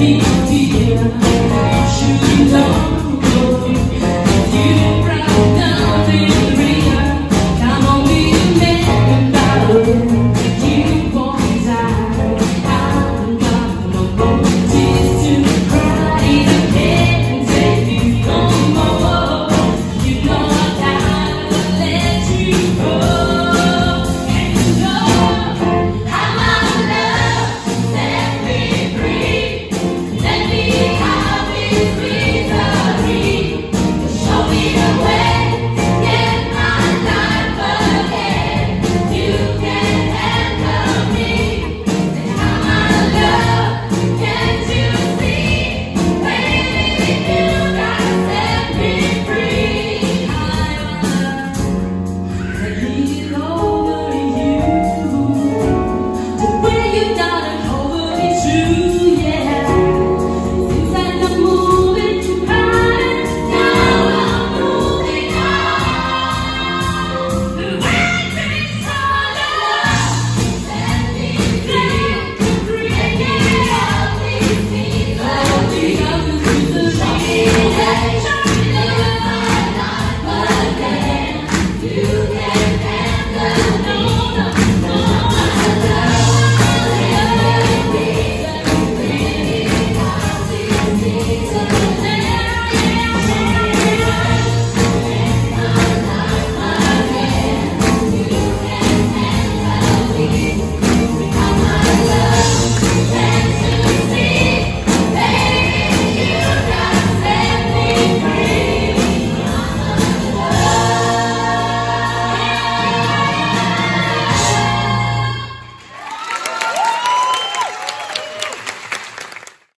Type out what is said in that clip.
feet. away.